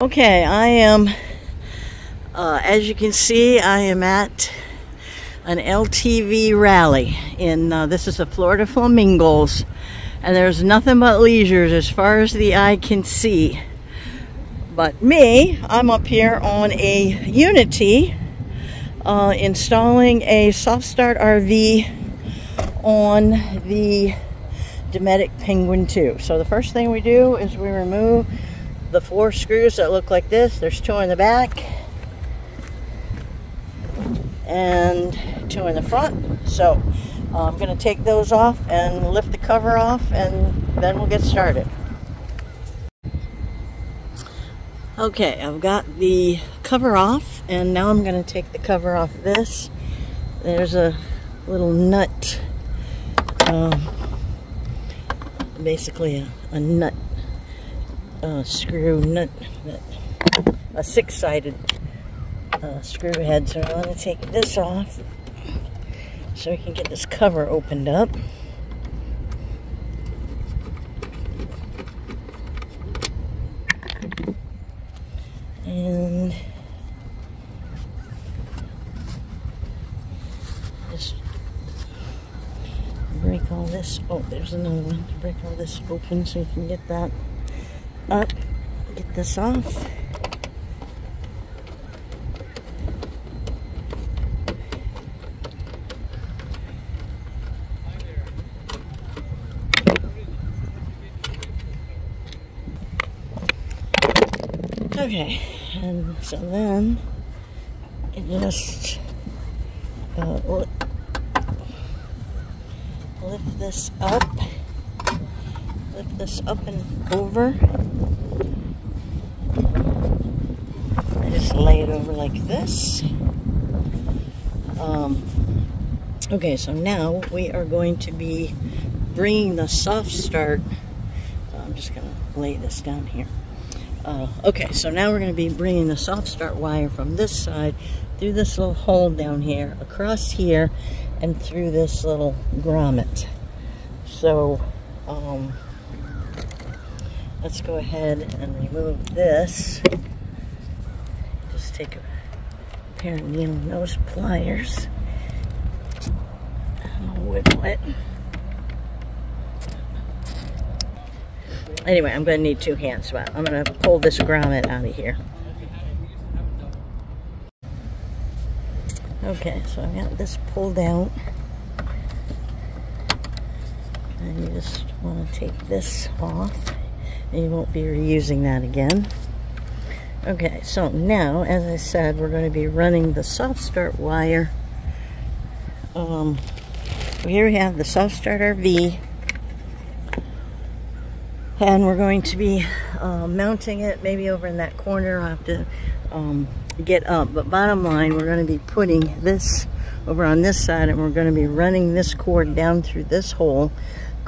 Okay, I am, uh, as you can see, I am at an LTV rally in, uh, this is the Florida Flamingos, and there's nothing but leisures as far as the eye can see. But me, I'm up here on a Unity, uh, installing a soft start RV on the Dometic Penguin 2. So the first thing we do is we remove the four screws that look like this. There's two in the back and two in the front. So uh, I'm going to take those off and lift the cover off and then we'll get started. Okay, I've got the cover off and now I'm going to take the cover off this. There's a little nut, um, basically a, a nut uh, screw nut, a six-sided uh, screw head. So I want to take this off so we can get this cover opened up. And just break all this. Oh, there's another one. Break all this open so you can get that up, get this off. Okay, and so then I just uh, lift this up lift this up and over. I just lay it over like this. Um, okay, so now we are going to be bringing the soft start. Uh, I'm just going to lay this down here. Uh, okay, so now we're going to be bringing the soft start wire from this side through this little hole down here, across here, and through this little grommet. So, um, let's go ahead and remove this. Just take a pair of needle nose pliers and wiggle it. Anyway, I'm going to need two hands, but I'm going to pull this grommet out of here. Okay, so I got this pulled out. And you just want to take this off and you won't be reusing that again. Okay, so now, as I said, we're going to be running the soft start wire. Um, here we have the soft start RV. And we're going to be uh, mounting it maybe over in that corner. I'll have to um, get up. But bottom line, we're going to be putting this over on this side and we're going to be running this cord down through this hole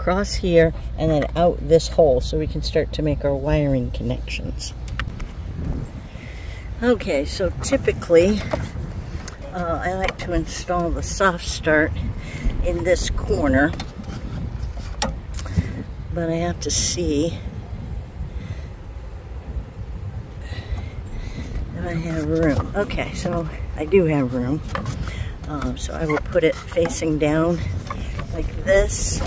across here and then out this hole so we can start to make our wiring connections. Okay, so typically uh, I like to install the soft start in this corner, but I have to see if I have room. Okay, so I do have room. Um, so I will put it facing down like this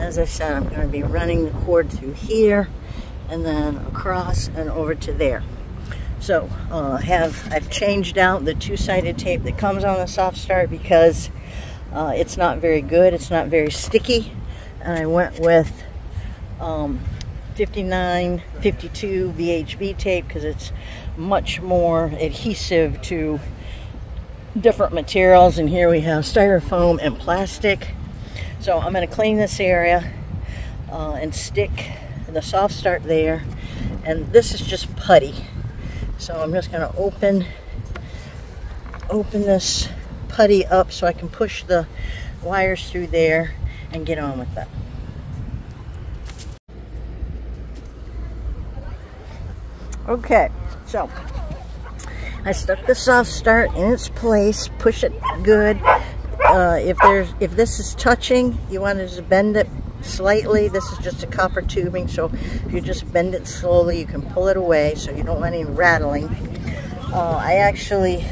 as I said, I'm going to be running the cord through here and then across and over to there. So uh, have I've changed out the two-sided tape that comes on the soft start because uh, it's not very good. It's not very sticky. And I went with um, 59, 52 VHB tape because it's much more adhesive to different materials. And here we have styrofoam and plastic. So I'm going to clean this area uh, and stick the soft start there. And this is just putty. So I'm just going to open open this putty up so I can push the wires through there and get on with that. Okay, so I stuck the soft start in its place, push it good, uh, if there's if this is touching, you want to just bend it slightly. This is just a copper tubing, so if you just bend it slowly, you can pull it away so you don't want any rattling. Uh, I actually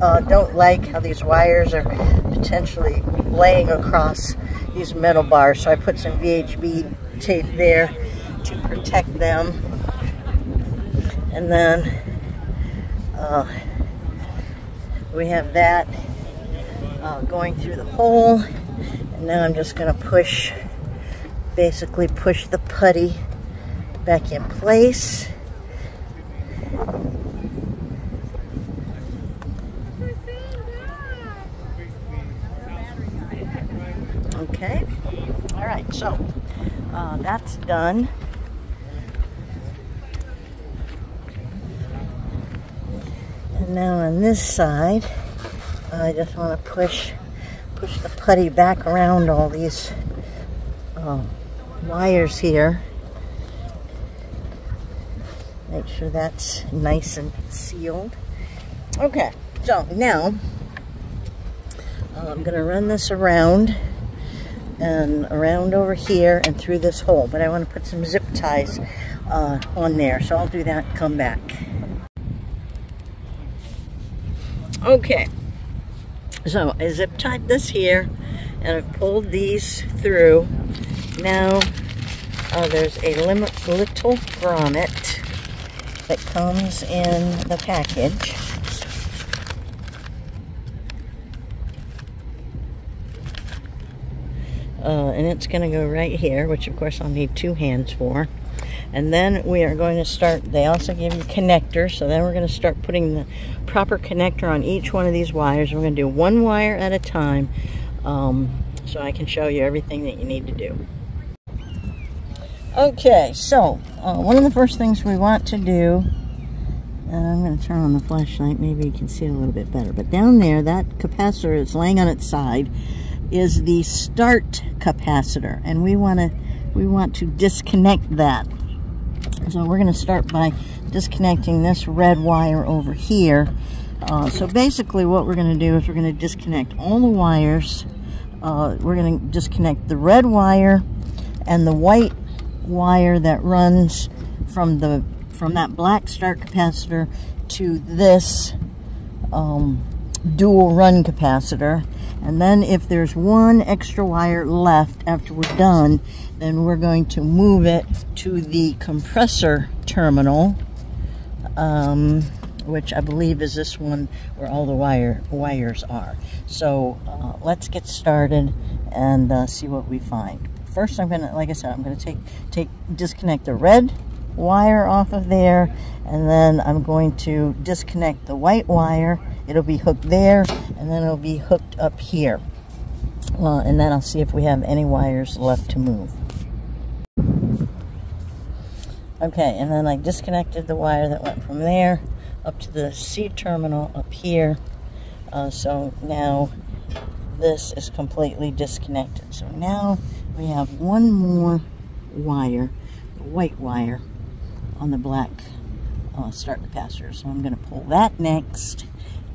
uh, don't like how these wires are potentially laying across these metal bars, so I put some VHB tape there to protect them. And then uh, we have that uh, going through the hole. And now I'm just going to push, basically push the putty back in place. Okay, all right, so uh, that's done. And now on this side, I just want to push push the putty back around all these uh, wires here. Make sure that's nice and sealed. Okay, so now I'm going to run this around and around over here and through this hole. But I want to put some zip ties uh, on there. So I'll do that come back. Okay. So I zip tied this here and I've pulled these through. Now uh, there's a little grommet that comes in the package. uh, and it's going to go right here, which of course I'll need two hands for. And then we are going to start, they also give you connectors, so then we're going to start putting the proper connector on each one of these wires. We're going to do one wire at a time um, so I can show you everything that you need to do. Okay, so uh, one of the first things we want to do, uh, I'm going to turn on the flashlight, maybe you can see it a little bit better, but down there, that capacitor is laying on its side is the start capacitor and we want to we want to disconnect that so we're going to start by disconnecting this red wire over here. Uh, so basically what we're going to do is we're going to disconnect all the wires. Uh, we're going to disconnect the red wire and the white wire that runs from the from that black start capacitor to this um, dual run capacitor and then if there's one extra wire left after we're done, then we're going to move it to the compressor terminal, um, which I believe is this one where all the wire wires are. So uh, let's get started and uh, see what we find. First, I'm gonna, like I said, I'm gonna take take disconnect the red wire off of there, and then I'm going to disconnect the white wire It'll be hooked there, and then it'll be hooked up here. Uh, and then I'll see if we have any wires left to move. Okay, and then I disconnected the wire that went from there up to the C terminal up here. Uh, so now this is completely disconnected. So now we have one more wire, the white wire, on the black uh, start capacitor. So I'm going to pull that next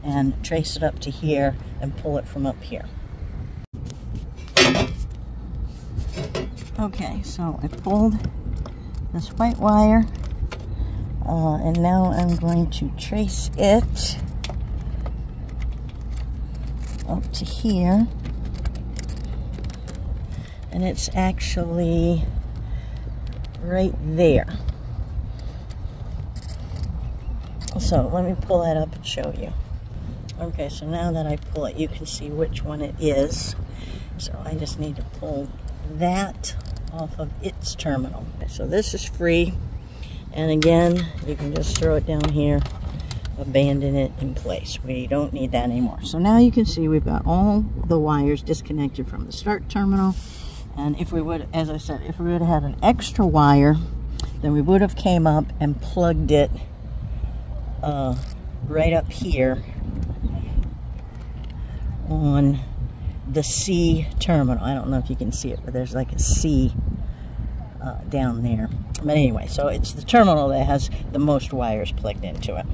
and trace it up to here and pull it from up here. Okay, so I pulled this white wire uh, and now I'm going to trace it up to here and it's actually right there. So let me pull that up and show you. Okay, so now that I pull it, you can see which one it is. So I just need to pull that off of its terminal. So this is free. And again, you can just throw it down here, abandon it in place. We don't need that anymore. So now you can see we've got all the wires disconnected from the start terminal. And if we would, as I said, if we would have had an extra wire, then we would have came up and plugged it uh, right up here on the C terminal. I don't know if you can see it, but there's like a C uh, down there. But anyway, so it's the terminal that has the most wires plugged into it.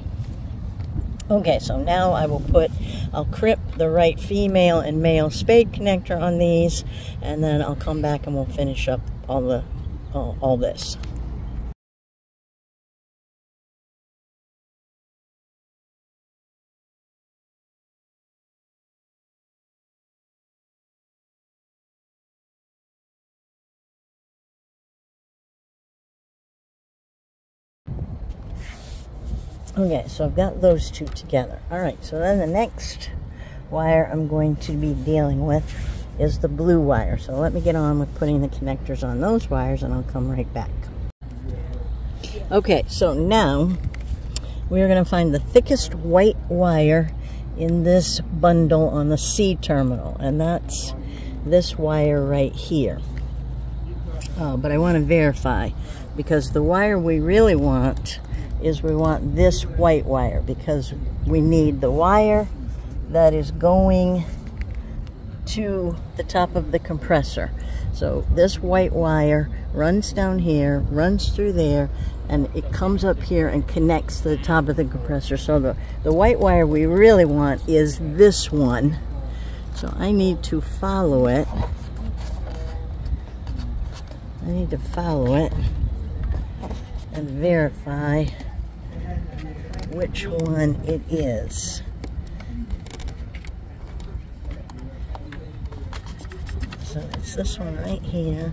Okay, so now I will put, I'll crip the right female and male spade connector on these, and then I'll come back and we'll finish up all the, all, all this. Okay, so I've got those two together. All right, so then the next wire I'm going to be dealing with is the blue wire. So let me get on with putting the connectors on those wires and I'll come right back. Okay, so now we are going to find the thickest white wire in this bundle on the C terminal, and that's this wire right here. Uh, but I want to verify because the wire we really want is we want this white wire because we need the wire that is going to the top of the compressor. So this white wire runs down here, runs through there, and it comes up here and connects to the top of the compressor. So the, the white wire we really want is this one. So I need to follow it. I need to follow it and verify which one it is. So it's this one right here.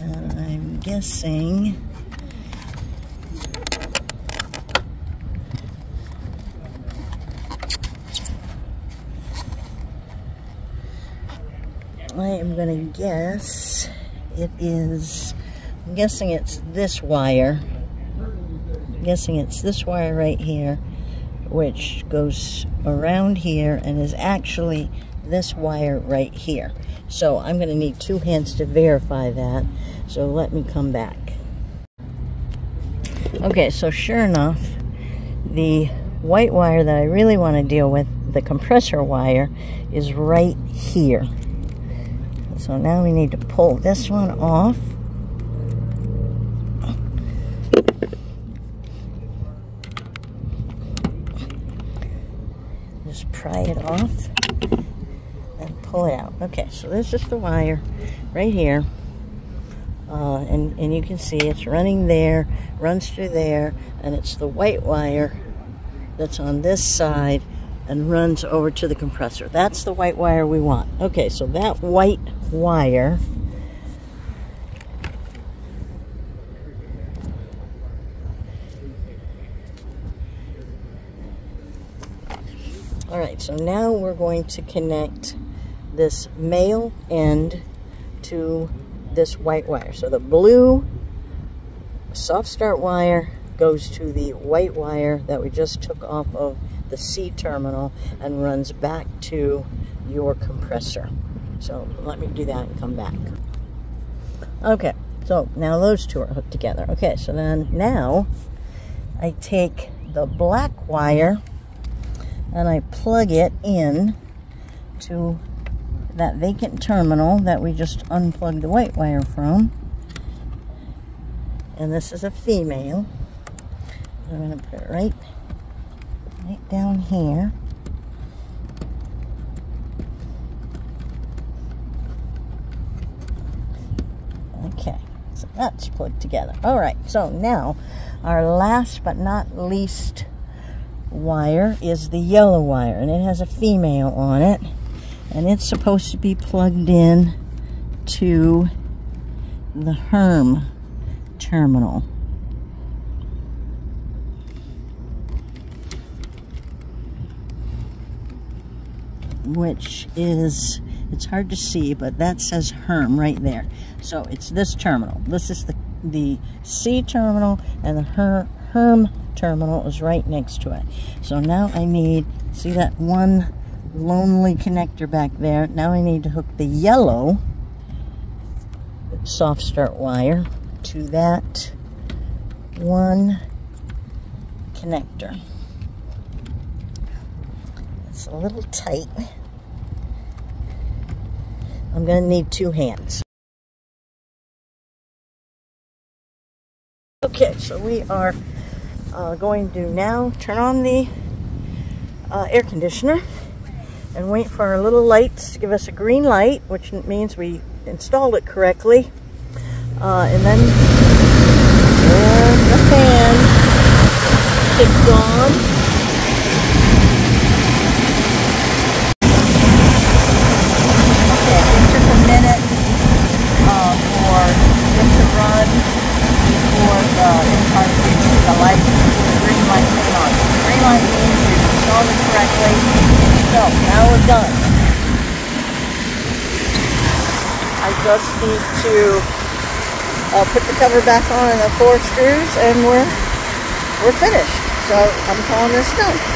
And I'm guessing I am going to guess it is, I'm guessing it's this wire guessing it's this wire right here, which goes around here and is actually this wire right here. So I'm going to need two hands to verify that. So let me come back. Okay, so sure enough, the white wire that I really want to deal with, the compressor wire, is right here. So now we need to pull this one off. Pry it off and pull it out. Okay, so this is the wire right here. Uh, and, and you can see it's running there, runs through there, and it's the white wire that's on this side and runs over to the compressor. That's the white wire we want. Okay, so that white wire All right, so now we're going to connect this male end to this white wire. So the blue soft start wire goes to the white wire that we just took off of the C terminal and runs back to your compressor. So let me do that and come back. Okay, so now those two are hooked together. Okay, so then now I take the black wire and I plug it in to that vacant terminal that we just unplugged the white wire from. And this is a female. I'm going to put it right, right down here. Okay, so that's plugged together. All right, so now our last but not least wire is the yellow wire and it has a female on it and it's supposed to be plugged in to the HERM terminal. Which is, it's hard to see, but that says HERM right there. So it's this terminal. This is the, the C terminal and the HERM terminal is right next to it. So now I need, see that one lonely connector back there? Now I need to hook the yellow soft start wire to that one connector. It's a little tight. I'm going to need two hands. Okay, so we are uh, going to now turn on the uh, air conditioner and wait for our little lights to give us a green light, which means we installed it correctly. Uh, and then the fan kicked on. Okay, it took a minute uh, for it to run before the in-car the light, the green light came on. The green light means we installed it correctly. So now we're done. I just need to I'll put the cover back on and the four screws and we're we're finished. So I'm calling this done.